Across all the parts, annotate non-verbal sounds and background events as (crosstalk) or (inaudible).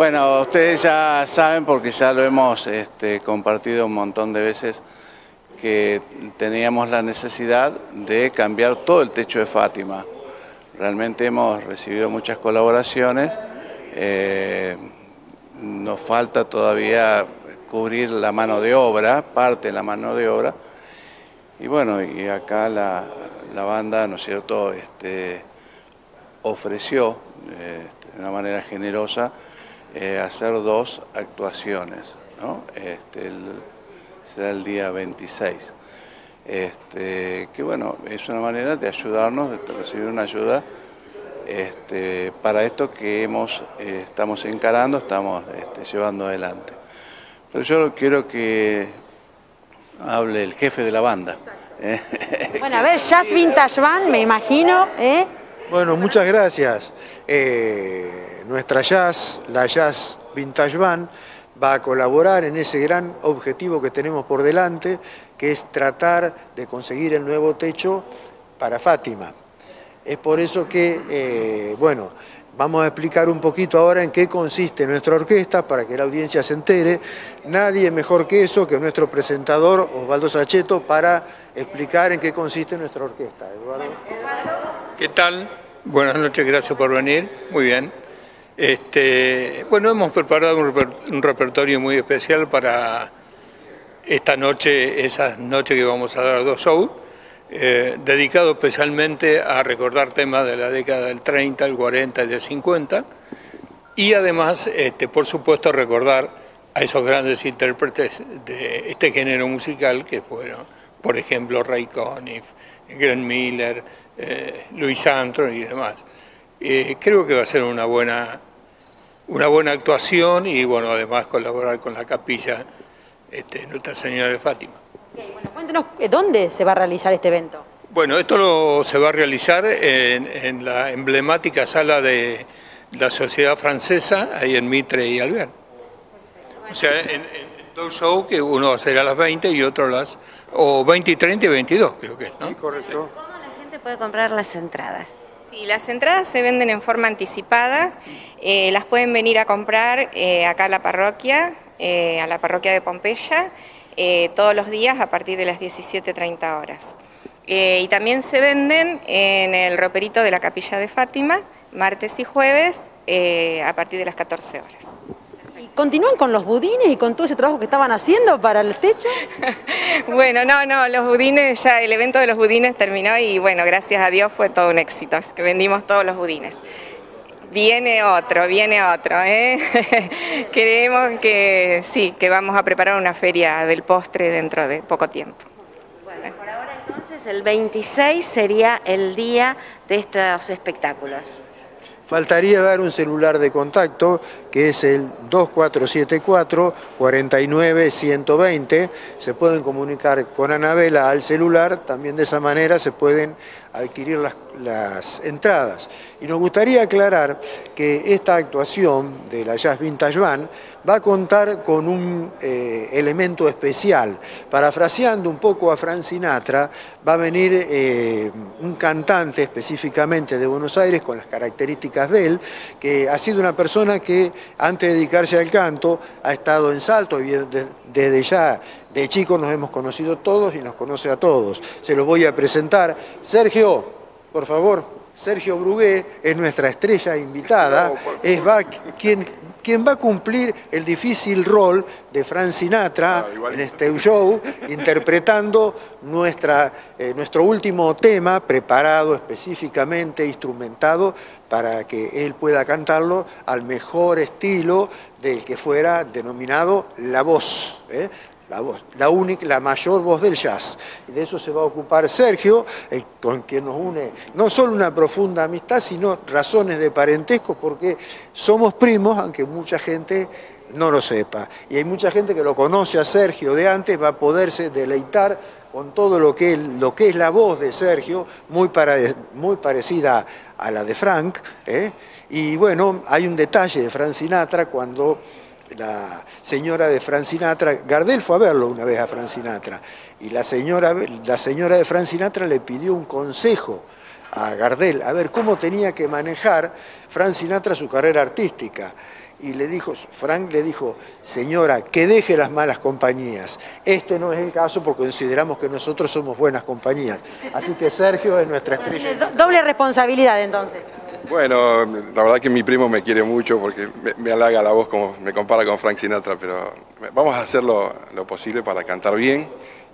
Bueno, ustedes ya saben porque ya lo hemos este, compartido un montón de veces que teníamos la necesidad de cambiar todo el techo de Fátima. Realmente hemos recibido muchas colaboraciones, eh, nos falta todavía cubrir la mano de obra, parte de la mano de obra, y bueno, y acá la, banda, ¿no es cierto?, este, ofreció este, de una manera generosa eh, hacer dos actuaciones, ¿no? Este, será el día 26. Este, que bueno, es una manera de ayudarnos, de recibir una ayuda este, para esto que hemos, eh, estamos encarando, estamos este, llevando adelante. Pero yo quiero que hable el jefe de la banda. Bueno, a ver, Jazz Vintage Band, me imagino, ¿eh? Bueno, muchas gracias. Eh, nuestra Jazz, la Jazz Vintage Band, va a colaborar en ese gran objetivo que tenemos por delante, que es tratar de conseguir el nuevo techo para Fátima. Es por eso que, eh, bueno, vamos a explicar un poquito ahora en qué consiste nuestra orquesta para que la audiencia se entere. Nadie mejor que eso, que nuestro presentador Osvaldo Sacheto, para explicar en qué consiste nuestra orquesta. Eduardo. ¿Qué tal? Buenas noches, gracias por venir. Muy bien. Este, bueno, hemos preparado un, repertorio muy especial para esta noche, esa noche que vamos a dar dos shows, eh, dedicado especialmente a recordar temas de la década del 30, el 40 y del 50, y además, este, por supuesto, recordar a esos grandes intérpretes de este género musical que fueron, por ejemplo, Ray Conniff, Glenn Miller, eh, Louis y demás. Eh, creo que va a ser una buena una buena actuación y bueno, además colaborar con la capilla este, Nuestra Señora de Fátima. bueno, cuéntenos, eh, ¿dónde se va a realizar este evento? Bueno, esto lo, se va a realizar en, la emblemática sala de la Sociedad Francesa, ahí en Mitre y Alvear. O sea, en, dos shows que uno va a ser a las 20 y otro a las... o 20 y 30 y 22 creo que es, ¿no? Sí, correcto. ¿Cómo la gente puede comprar las entradas? Sí, las entradas se venden en forma anticipada, eh, las pueden venir a comprar eh, acá a la parroquia, eh, a la parroquia de Pompeya, todos los días a partir de las 17.30 horas. y también se venden en el roperito de la capilla de Fátima, martes y jueves, a partir de las 14 horas. ¿Continúan con los budines y con todo ese trabajo que estaban haciendo para el techo? (laughs) bueno, no, no, los budines, ya el evento de los budines terminó y bueno, gracias a Dios fue todo un éxito, que vendimos todos los budines. Viene otro, viene otro. ¿eh? (laughs) Creemos que sí, que vamos a preparar una feria del postre dentro de poco tiempo. Bueno, por ahora entonces el 26 sería el día de estos espectáculos. Faltaría dar un celular de contacto que es el 2474 49120. Se pueden comunicar con Anabela al celular, también de esa manera se pueden adquirir las, entradas. Y nos gustaría aclarar que esta actuación de la Jazz Vintage Band va a contar con un eh, elemento especial. Parafraseando un poco a Frank Sinatra, va a venir eh, un cantante específicamente de Buenos Aires con las características de él, que ha sido una persona que antes de dedicarse al canto ha estado en salto desde ya de chico nos hemos conocido todos y nos conoce a todos. Se los voy a presentar. Sergio, por favor. Sergio Brugué es nuestra estrella invitada, es va, quien quien va a cumplir el difícil rol de Frank Sinatra ah, en este show, interpretando nuestra, eh, nuestro último tema, preparado específicamente, instrumentado, para que él pueda cantarlo al mejor estilo del que fuera denominado La Voz. ¿eh? La voz, la única, la mayor voz del jazz. Y de eso se va a ocupar Sergio, con quien nos une no solo una profunda amistad, sino razones de parentesco, porque somos primos, aunque mucha gente no lo sepa. Y hay mucha gente que lo conoce a Sergio de antes, va a poderse deleitar con todo lo que, lo que es la voz de Sergio, muy, muy parecida a la de Frank. ¿eh? Y bueno, hay un detalle de Frank Sinatra cuando la señora de Frank Sinatra, Gardel fue a verlo una vez a Frank Sinatra, y la señora, la señora de Frank Sinatra le pidió un consejo a Gardel, a ver cómo tenía que manejar Frank Sinatra su carrera artística. y le dijo, Frank le dijo, señora, que deje las malas compañías. Este no es el caso porque consideramos que nosotros somos buenas compañías. Así que Sergio es nuestra estrella. Do- Doble responsabilidad entonces. Bueno, la verdad que mi primo me quiere mucho porque me, me halaga la voz como me compara con Frank Sinatra, pero vamos a hacer lo, posible para cantar bien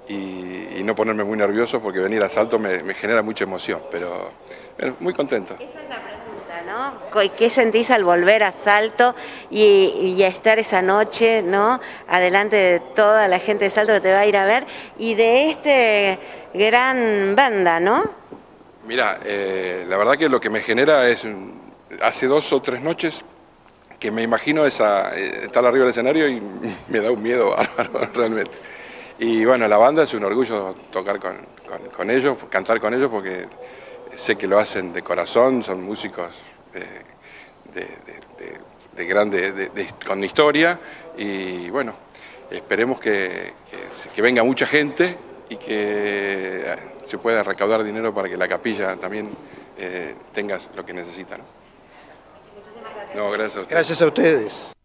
y, no ponerme muy nervioso porque venir a Salto me, genera mucha emoción, pero eh, muy contento. Esa es la pregunta, ¿no? ¿Qué sentís al volver a Salto y, y a estar esa noche, ¿no? Adelante de toda la gente de Salto que te va a ir a ver y de este gran banda, ¿no? Mira, eh, la verdad que lo que me genera es, hace dos o tres noches que me imagino esa, eh, estar arriba del escenario y (laughs) me da un miedo bárbaro (laughs) realmente. Y bueno, la banda es un orgullo tocar con, ellos, cantar con ellos porque sé que lo hacen de corazón, son músicos eh, de, de- de- de grande, de- de- con historia y bueno, esperemos que venga mucha gente y que eh, se pueda recaudar dinero para que la capilla también eh, tenga lo que necesita. ¿no? No, gracias a ustedes. Gracias a ustedes.